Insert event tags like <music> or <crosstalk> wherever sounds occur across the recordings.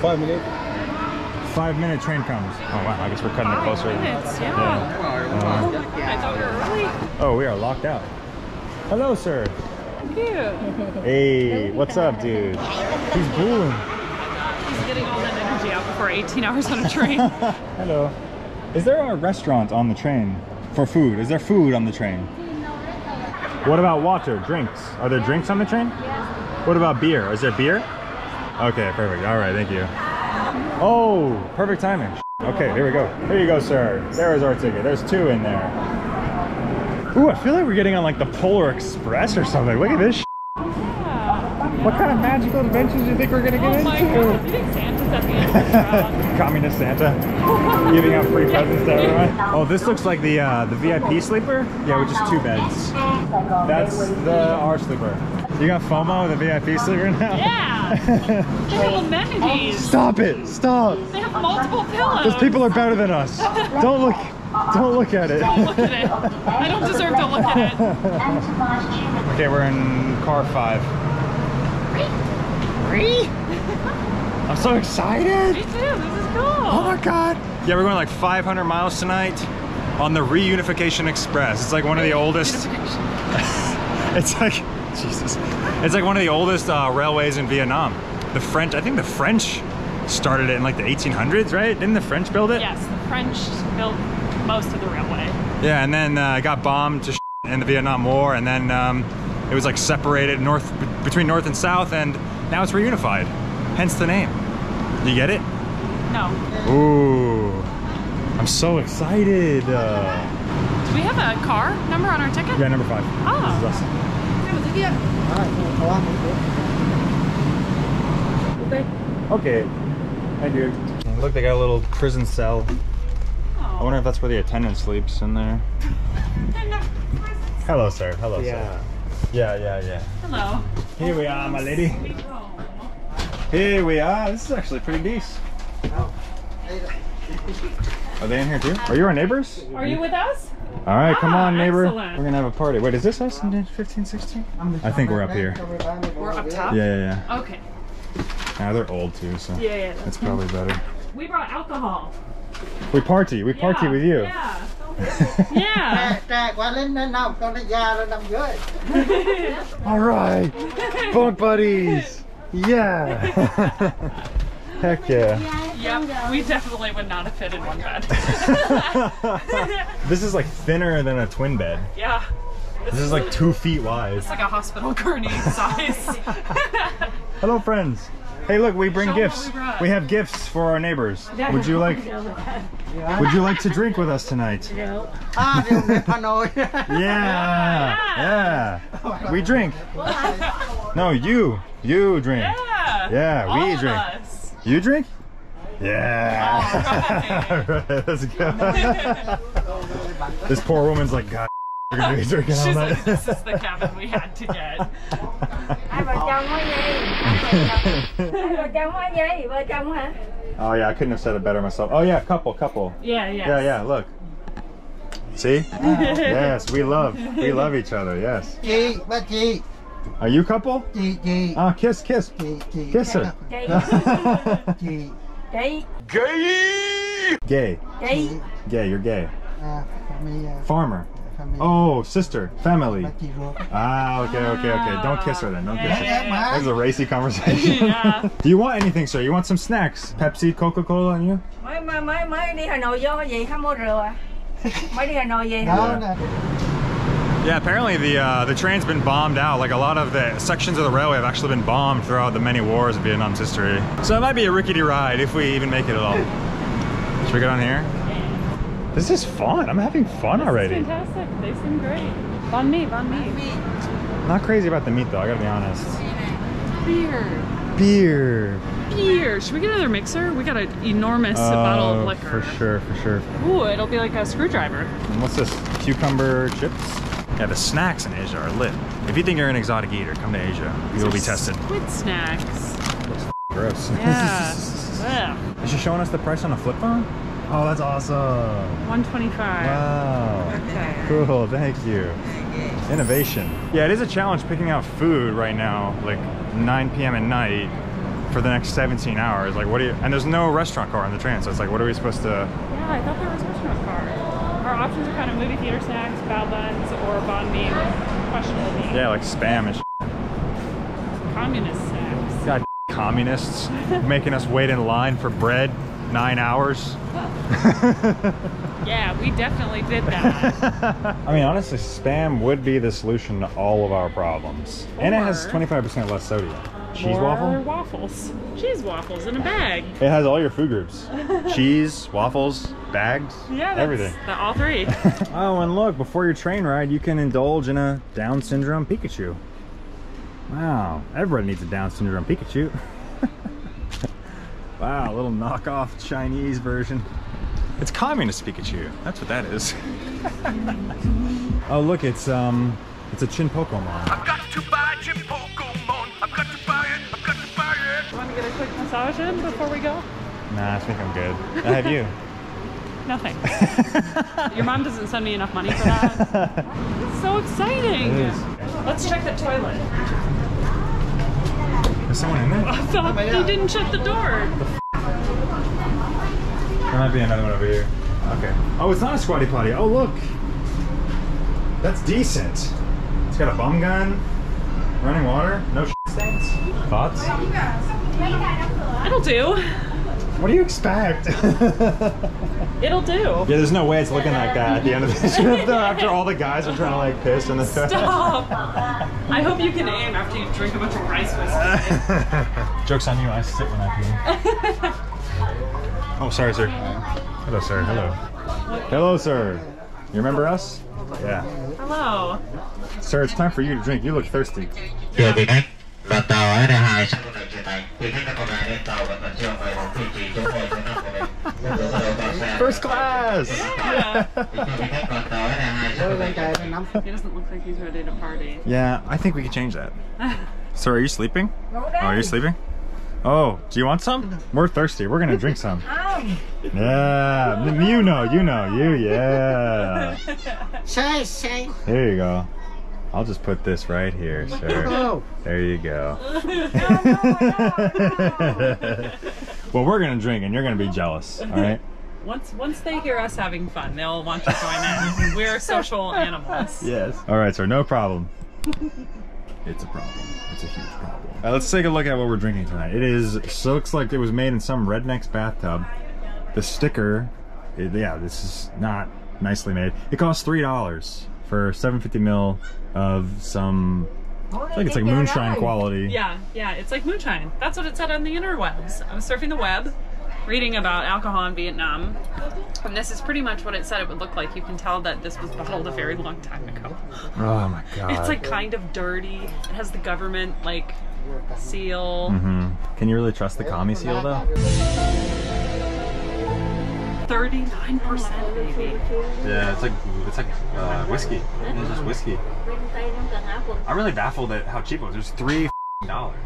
Five minutes. Five minute train comes. Oh wow, I guess we're cutting it Five closer. minutes, yeah. Oh my god, we. Oh, we are locked out. Hello, sir. Cute. Hey, what's up, dude? He's booing. He's getting all that energy out before 18 hours on a train. <laughs> Hello. Is there a restaurant on the train for food? Is there food on the train? What about water, drinks? Are there drinks on the train? What about beer? Is there beer? Okay, perfect. All right, thank you. Oh, perfect timing. Okay, here we go. Here you go, sir. There is our ticket. There's two in there. Ooh, I feel like we're getting on like the Polar Express or something. Look at this. What kind of magical adventures do you think we're gonna get Oh my into? god, do you think Santa's at the end of this? <laughs> Communist Santa giving out free presents to everyone. Oh, this looks like the uh, the VIP sleeper. Yeah, with just two beds. That's the our sleeper. You got FOMO, the VIP sleeper now? Yeah! They have amenities. Stop it! Stop! They have multiple pillows. Those people are better than us. Don't look. Don't look at it. Don't look at it. I don't deserve to look at it. Okay, we're in car five. Three? I'm so excited. Me too, this is cool. Oh my god. Yeah, we're going like 500 miles tonight on the Reunification Express. It's like one of the oldest. <laughs> it's like <laughs> Jesus. It's like one of the oldest uh, railways in Vietnam. The French, I think the French started it in like the 1800s, right? Didn't the French build it? Yes, the French built most of the railway. Yeah, and then uh, it got bombed to in the Vietnam War, and then um, it was like separated north between north and south, and now it's reunified. Hence the name. You get it? No. Ooh, I'm so excited. Uh, Do we have a car number on our ticket? yeah, number five. Oh. This is us. Okay. Thank you. Look, they got a little prison cell. I wonder if that's where the attendant sleeps in there. <laughs> Hello, sir. Hello, sir. Yeah, yeah, yeah. Hello. Here we are, my lady. Here we are. This is actually pretty decent. Oh, are they in here too? Are you our neighbors? Are you with us? All right, come Ah, on, neighbor. excellent. We're gonna have a party. Wait, is this us in 15, 16? I think we're up here. We're up top? Yeah, yeah, yeah. Okay. Yeah, they're old too, so Yeah, yeah. that's probably better. We brought alcohol. We party. We party with you. Yeah. <laughs> Yeah. Trà qua lên nào con nó già rồi nằm dưới. All right, <laughs> bunk buddies. Yeah. <laughs> Heck yeah. Yep. We definitely would not have fit in one bed. <laughs> this is like thinner than a twin bed. yeah. This is like two feet wide. It's like a hospital gurney size. <laughs> Hello, friends. Hey, look, we bring Show 'em what gifts. we. We have gifts for our neighbors. Would you like? Would you like to drink with us tonight? À, rượu này Yeah. Yeah. We drink. No, you. You drink. yeah. Yeah, we All of drink. us. You drink? Yeah. <laughs> All right, let's go. this poor woman's like, God, <laughs> you're gonna be drinking all She's night. like, this is the cabin we had to get. Hai vợ chồng hả gì? Hai vợ chồng hả gì? Vợ chồng hả? oh yeah, I couldn't have said it better myself. Oh yeah, couple, couple. Yeah, yeah. Yeah, yeah. Look. See? <laughs> yes, we love, we love each other. Yes. Chị, ba. Are you couple? Chị, chị. Oh, kiss, kiss, Chị, chị. kiss her. Chị. Gay. Gay, chị. gay. You're gay. À, family, à, Farmer. family. Oh, sister, family. Ba chị ruột. Ah, okay, okay, okay. Ah. Don't kiss her then. Don't kiss her. Yeah. This is a racy conversation. <laughs> Yeah. <laughs> Do you want anything, sir? You want some snacks? Pepsi, Coca-Cola, and you? Mới mới mới mới đi Hà Nội vô gì không mua rượu à? Mới đi Hà Nội về hả? Đó Yeah. apparently the uh, the train's been bombed out. Like a lot of the sections of the railway have actually been bombed throughout the many wars of Vietnam's history. So it might be a rickety ride if we even make it at all. Should we get on here? This is fun. I'm having fun already. Fantastic. They seem great. Banh mi, banh mi. Not crazy about the meat though. I gotta be honest. Beer. Beer. Beer. Should we get another mixer? We got an enormous Uh, bottle of liquor. For sure, for sure. Ooh, it'll be like a screwdriver. And what's this? Cucumber chips? Yeah, the snacks in Asia are lit. If you think you're an exotic eater, come to Asia. You will be tested. Squid snacks. Gross. Yeah. <laughs> Is she showing us the price on a flip phone? Oh, that's awesome. 125. Wow. Cool, thank you. Innovation. Yeah, it is a challenge picking out food right now, like 9 p.m. at night. for the next 17 hours. Like, what do you? And there's no restaurant car on the train, so it's like, what are we supposed to? Yeah, I thought there was a restaurant options are kind of movie theater snacks, bao buns, or banh mi, questionable meat. Yeah, like spam and. Communist snacks. God, communists <laughs> making us wait in line for bread nine hours. Yeah, we definitely did that. <laughs> I mean, honestly, spam would be the solution to all of our problems. and it has 25% less sodium. Cheese Or waffle? waffles. Cheese waffles in a bag. It has all your food groups. <laughs> Cheese, waffles, bags, Yeah, that's everything. The, all three. <laughs> Oh, and look, before your train ride, you can indulge in a Down syndrome Pikachu. Wow, everybody needs a Down syndrome Pikachu. <laughs> wow, a little knockoff Chinese version. It's communist Pikachu. That's what that is. oh, look, it's um, it's a Chin I've got to buy Jim Pokemon. Massage in before we go? Nah, I think I'm good. I have you. <laughs> Nothing. Your mom doesn't send me enough money for that. It's so exciting. It is. Let's check the toilet. There's someone in there. I thought you didn't shut the door. There might be another one over here. Okay. Oh, it's not a squatty potty. Oh, look. That's decent. It's got a bum gun, running water, no shit stains. Thoughts? It'll do. What do you expect? <laughs> It'll do. Yeah, there's no way it's looking like that at the end of the shift <laughs> though, after all the guys are trying to like piss in the Stop. I hope you can aim after you drink a bunch of rice whiskey. <laughs> Joke's on you, I sit when I pee. oh, sorry, sir. Hello, sir. Hello. Hello, sir. You remember us? Yeah. Hello. Sir, it's time for you to drink. You look thirsty. Thưa vị khách, đoàn tàu ST2 sắp khởi hành chiều nay. Quý khách đã còn lại lên tàu và khẩn trương mời một vị trí chỗ ngồi phía nam của mình. Tiếp tục bắt đầu tàu xe. First class! Yeah. Thưa vị khách, đoàn tàu ST2 sắp khởi hành chiều nay. nắm He doesn't look like he's ready to party. Yeah, I think we could change that. <laughs> Sir, are you sleeping? Oh, are you sleeping? Oh, do you want some? We're thirsty. We're gonna drink some. <laughs> Um. Yeah, you know, you know, you, yeah. <laughs> Say, say. There you go. I'll just put this right here, <laughs> sir. Oh. There you go. <laughs> <laughs> well, we're gonna drink and you're gonna be jealous, all right? Once once they hear us having fun, they'll want to join in. We're social animals. Yes. All right, sir, no problem. It's a problem. It's a huge problem. Uh, let's take a look at what we're drinking tonight. It is so looks like it was made in some redneck's bathtub. The sticker, it- yeah, this is not nicely made. It costs three dollars for 750 mil of some. I think it's like moonshine quality. Yeah, yeah, it's like moonshine. That's what it said on the interwebs. I was surfing the web, reading about alcohol in Vietnam, and this is pretty much what it said it would look like. You can tell that this was bottled a very long time ago. Oh my god. <laughs> It's like kind of dirty. It has the government like seal. hmm Can you really trust the commie seal though? 39% maybe. Yeah, it's like it's like uh, whiskey. It's just whiskey. I'm really baffled at how cheap it was. It was three dollars.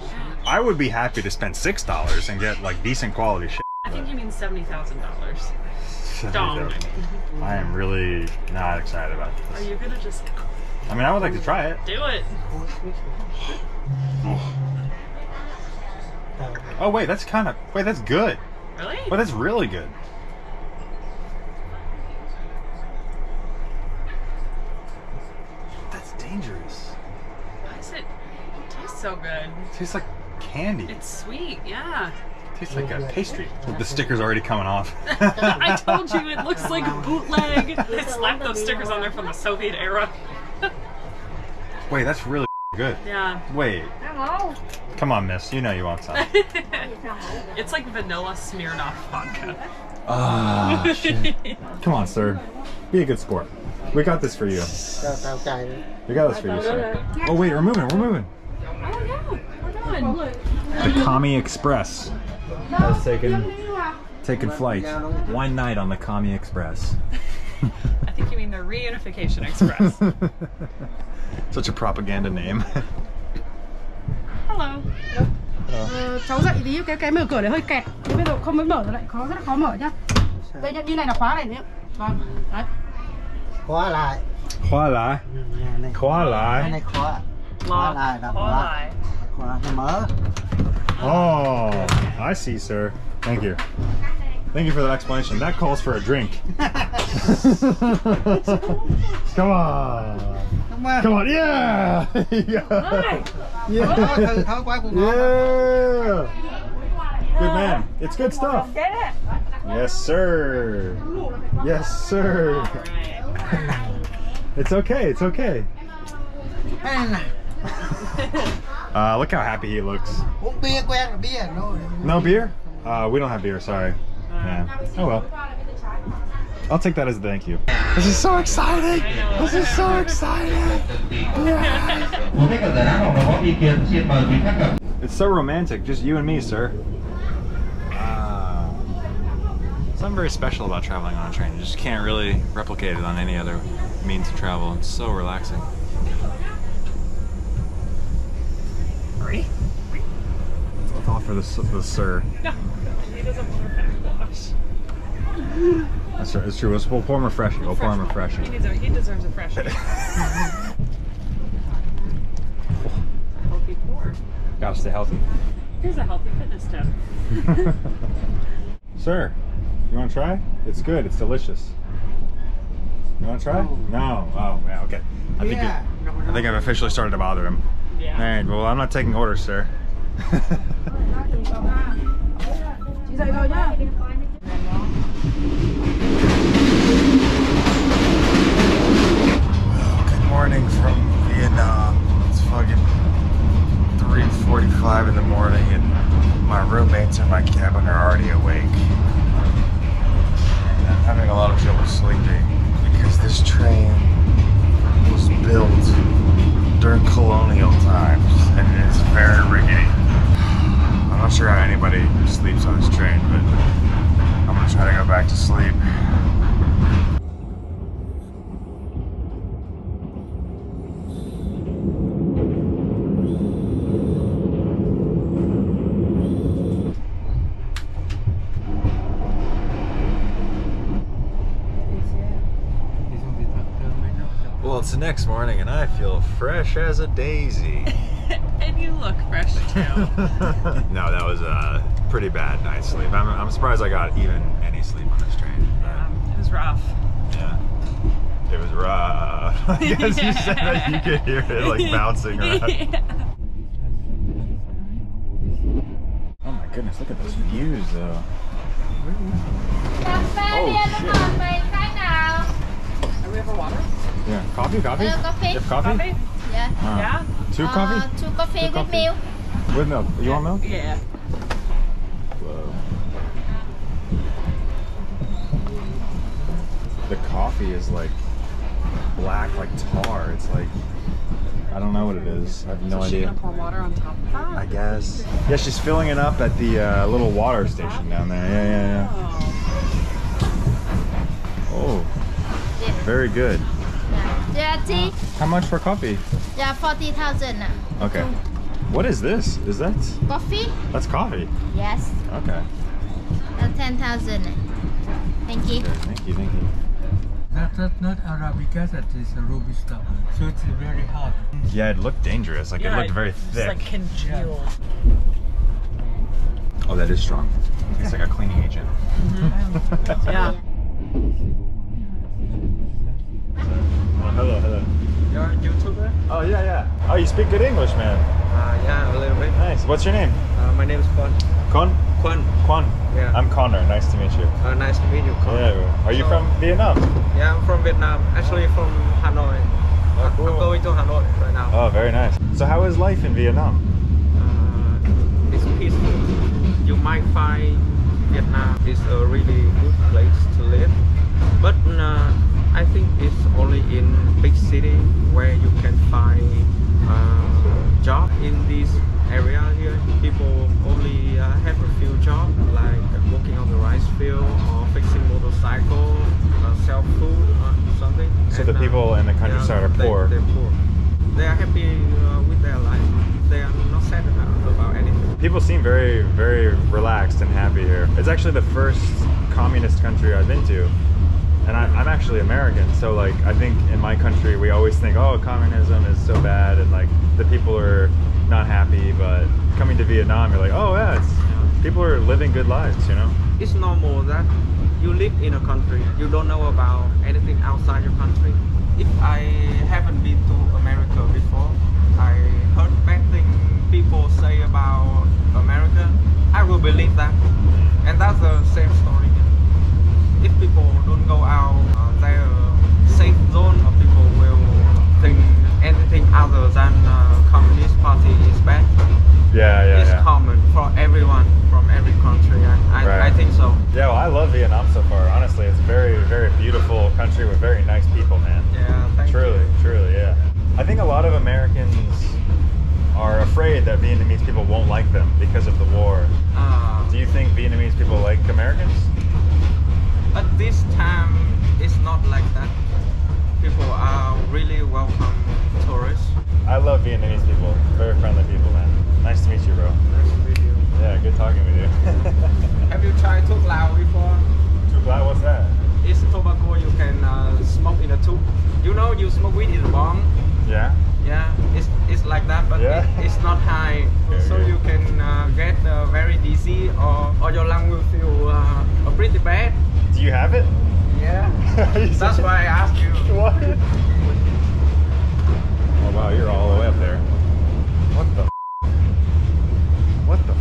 I would be happy to spend six dollars and get like decent quality shit. I think you mean $70,000. <laughs> Dong. I am really not excited about this. Are you gonna just I mean, I would like to try it. do it? Oh wait, that's kind of wait, that's good. Really? But that's really good. That's dangerous. Why is it, it tastes so good? It tastes like candy. It's sweet, yeah. tastes like a pastry. With the stickers already coming off. <laughs> I told you it looks like bootleg. <laughs> They slapped those stickers on there from the Soviet era. Wait, that's really <laughs> good. Yeah. Wait, Hello. come on, miss. You know you want some. It's like vanilla Smirnoff vodka. Ah, shit. Come on, sir. Be a good sport. We got this for you. Tao tao cài đi. We got this for you, sir. Oh wait, we're moving. We're moving. The Commie Express has taken taken flight. One night on the Commie Express. <laughs> I think you mean the Reunification Express. <laughs> Such a propaganda name. Hello. Ờ, cháu dậy tí cái cái mở cửa này hơi kẹt thế bây giờ không mới mở lại khó rất là khó mở nhá đây nhá như này là khóa này nhá vâng đấy Khóa lại. Khóa lại. Ừ, nè, này. Khóa Cái lại. này khóa. Lock. lại là Khóa khóa. lại. Khóa. Oh, I see, sir. Thank you. Thank you for that explanation. That calls for a drink. <laughs> Come on. Come on. Come on. Yeah. <laughs> yeah. Thôi, thử thôi qua cùng ngon. Yeah. Good man. It's good stuff. Yes, sir. Yes, sir. <laughs> It's okay. It's okay. Hay <laughs> là Uh, look how happy he looks. uống bia quen rồi bia no. No beer? Uh, we don't have beer. Sorry. Yeah. Oh well. I'll take that as a thank you. This is so exciting. This is so exciting. Một cái cờ giải đá hoặc là có ý kiến xin mời quý khách cầm It's so romantic, just you and me, sir. Wow. Something very special about traveling on a train. You just can't really replicate it on any other means of travel. It's so relaxing. Let's offer the, the sir. No, he doesn't want a backwash. That's, right, it's true. We'll, we'll pour him refreshing. We'll pour him He, refreshing. needs he deserves a fresh. Healthy pour. Gotta stay healthy. Here's a healthy fitness tip. <laughs> Sir, you want to try? It's good. It's delicious. You want to try? Oh. No. Oh, yeah. Okay. I think Yeah. it, I think I've officially started to bother him. Yeah. All right. Well, I'm not taking orders, sir. Chị dậy rồi nhá. Good morning from Vietnam. It's fucking 3:45 in the morning, and my roommates in my cabin are already awake. And I'm having a lot of trouble sleeping because this train was built during colonial times, and it's very rickety. Not sure how anybody sleeps on this train, but I'm gonna try to go back to sleep. Well, it's the next morning, and I feel fresh as a daisy. <laughs> <laughs> and you look fresh too. <laughs> no, that was a pretty bad night's sleep. I'm, I'm surprised I got even any sleep on this train. Um, it was rough. Yeah. It was rough. <laughs> I guess you said that you could hear it like bouncing around. Oh my goodness, look at those views though. Oh, shit. mời mày cái nào? Are we have water? Yeah, coffee, coffee? Uh, coffee. You have coffee? Coffee? Yeah. Uh, Yeah? Two Uh, coffee? two coffee Two with coffee. milk. With milk. You want milk? Yeah. Whoa. The coffee is like black like tar. It's like I don't know what it is. I have no so she idea. gonna pour water on top of that? I guess. Yeah, she's filling it up at the uh, little water station down there. Yeah, yeah, yeah. Oh, Yeah. very good. Yeah. Yeah. How much for coffee? Yeah, forty thousand. Okay. What is this? Is that Coffee? that's coffee? Yes. Okay. Uh, ten thousand. Thank you. Good. Thank you. Thank you. That's not Arabica, that is a Robusta. So it's very hard. Yeah, it looked dangerous. Like it looked very thick. It's like congealed. Oh, that is strong. It's like a cleaning agent. <laughs> Yeah. Oh, hello, hello. You're a YouTuber? Oh, yeah, yeah. Oh, you speak good English, man. Uh, yeah, a little bit. Nice. What's your name? Uh, my name is Quan. Con? Quan. Quan. Yeah. I'm Conner. Nice to meet you. Uh, nice to meet you, Quan. Yeah. Are you So- from Vietnam? Yeah, I'm from Vietnam. Actually, from Hanoi. Oh, cool. I'm going to Hanoi right now. Oh, very nice. So, how is life in Vietnam? Uh, it's peaceful. You might find Vietnam is a really good place to live, but uh, I think it's only in big city where you can find uh, job in this area here. People only uh, have a few jobs like working on the rice field or fixing motorcycle, uh, sell food or something. So the And, uh, people in the countryside are they- poor. They're poor. They are happy uh, with their life. They are not sad about, about anything. People seem very, very relaxed and happy here. It's actually the first communist country I've been to. And I, I'm actually American, so like I think in my country we always think, oh, communism is so bad, and like the people are not happy. But coming to Vietnam, you're like, oh yeah, it's, people are living good lives, you know? It's normal that you live in a country, you don't know about anything outside your country. If I haven't been to America before, I heard bad things people say about America, I will believe that. And that's the same story. If people don't go out uh, their safe zone, uh, people will think anything other than uh, Communist Party is bad. Yeah, yeah, it's yeah. common for everyone from every country. I, I, Right. I think so. Yeah, well, I love Vietnam so far. Honestly, it's a very, very beautiful country with very nice people, man. Yeah, thank Truly, you. truly, yeah. I think a lot of Americans are afraid that Vietnamese people won't like them because of the war. Uh, Do you think Vietnamese people like Americans? At this time, it's not like that. People are really welcome tourists. I love Vietnamese people. Very friendly people, man. Nice to meet you, bro. Nice to meet you. Yeah, good talking with you. <laughs> Have you tried Thuốc Lào before? Too glad. What's that? It's tobacco you can uh, smoke in a tube. You know, you smoke weed in a bomb. Yeah. Yeah, it's, it's like that, but Yeah. it, it's not high. Okay, so okay. you can uh, get uh, very dizzy or, or your lung will feel uh, pretty bad. Do you have it? Yeah. <laughs> That's why I asked you. <laughs> What? Oh wow, you're all the way up there. What the? What the?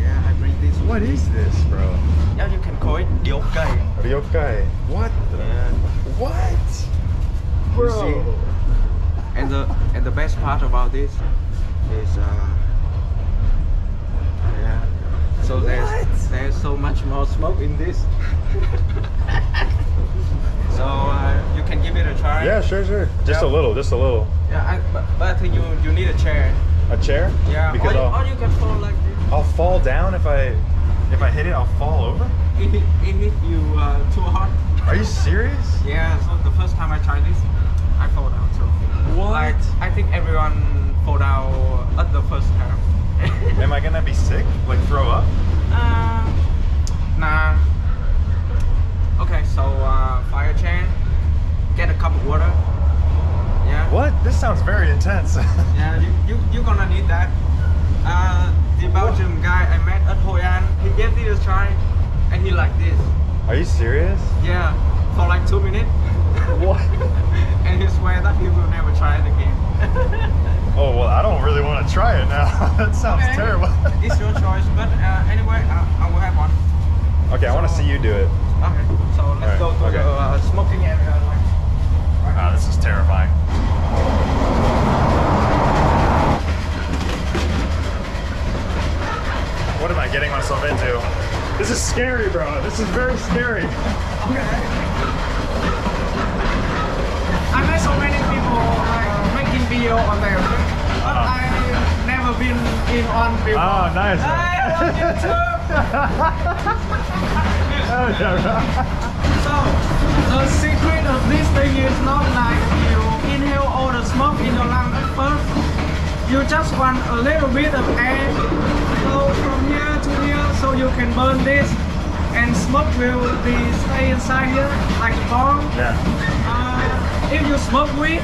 Yeah, I bring this. What is this, bro? Yeah, you can call it điếu cày. Ryokai. What the? Yeah. What? You see? And the and the best part about this is uh yeah. So there's there's so much more smoke in this. So uh, you can give it a try. Yeah, sure, sure. Just Yeah. a little, just a little. Yeah, I, but, but I think you you need a chair. A chair? Yeah. Because or, you, I'll, or you can fall like this. I'll fall down if I if I hit it. I'll fall over. It hit, it you uh, too hard. Are you serious? Yeah. So the first time I tried this, I fell down too. What? Like I think everyone fall down at the first time. Am I gonna be sick? Like throw up? Uh, nah. Okay, so uh, fire chain. Get a cup of water. Yeah. What? This sounds very intense. <laughs> Yeah, you you you gonna need that. Uh, the Belgium guy I met at Hoi An, he gave this a try, and he liked this. Are you serious? Yeah, for like two minutes. <laughs> What? and he swear that he will never try it again. <laughs> Oh well, I don't really want to try it now. that sounds Okay. terrible. it's your choice, but uh, anyway, uh, I will have one. okay, I want to see you do it. Okay, so let's Alright, go to okay. the uh, smoking area. Like, Wow, this is terrifying. What am I getting myself into? This is scary, bro. This is very scary. Okay. I met so many people like making video on there, but Uh-huh. I've never been in on before. Oh, nice. Hey, on YouTube. Oh, <laughs> yeah. so the secret of this thing is not like you inhale all the smoke in your lungs at first. You just want a little bit of air go from here to here so you can burn this and smoke will be stay inside here like a bomb. yeah. Uh, if you smoke weed,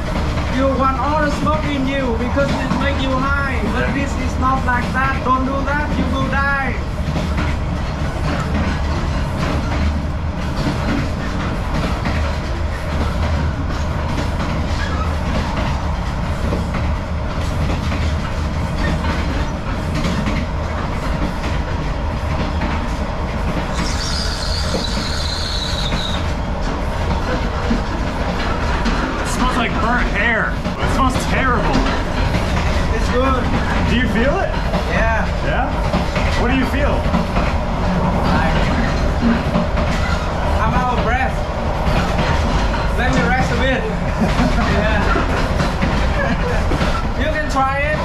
you want all the smoke in you because it make you high. But Yeah. this is not like that. Don't do that, you will die. Do you feel it? Yeah. Yeah? What do you feel? I'm out of breath. Let me rest a bit. yeah. you can try it,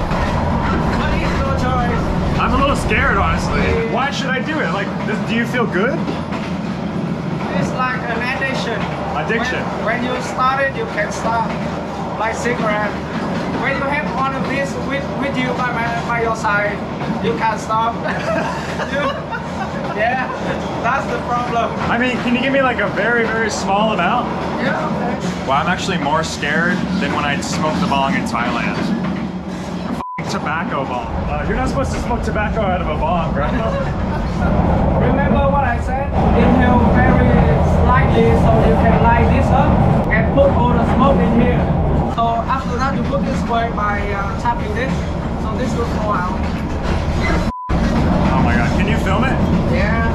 but it's your choice. I'm a little scared, honestly. Why should I do it? Like, this, do you feel good? It's like an addiction. Addiction. When, when you start it, you can stop. Like cigarette. When you have one of with, with you by, my, by your side, you can't stop. <laughs> You- yeah, that's the problem. I mean, can you give me like a very, very small amount? Yeah, okay. Well, I'm actually more scared than when I smoked the bong in Thailand. I'm tobacco bomb. Uh, you're not supposed to smoke tobacco out of a bong, bro. <laughs> Remember what I said? Inhale very slightly so you can light this up and put all the smoke in here. So after that you put this way by uh, tapping this. So this will fall out. oh my god, can you film it?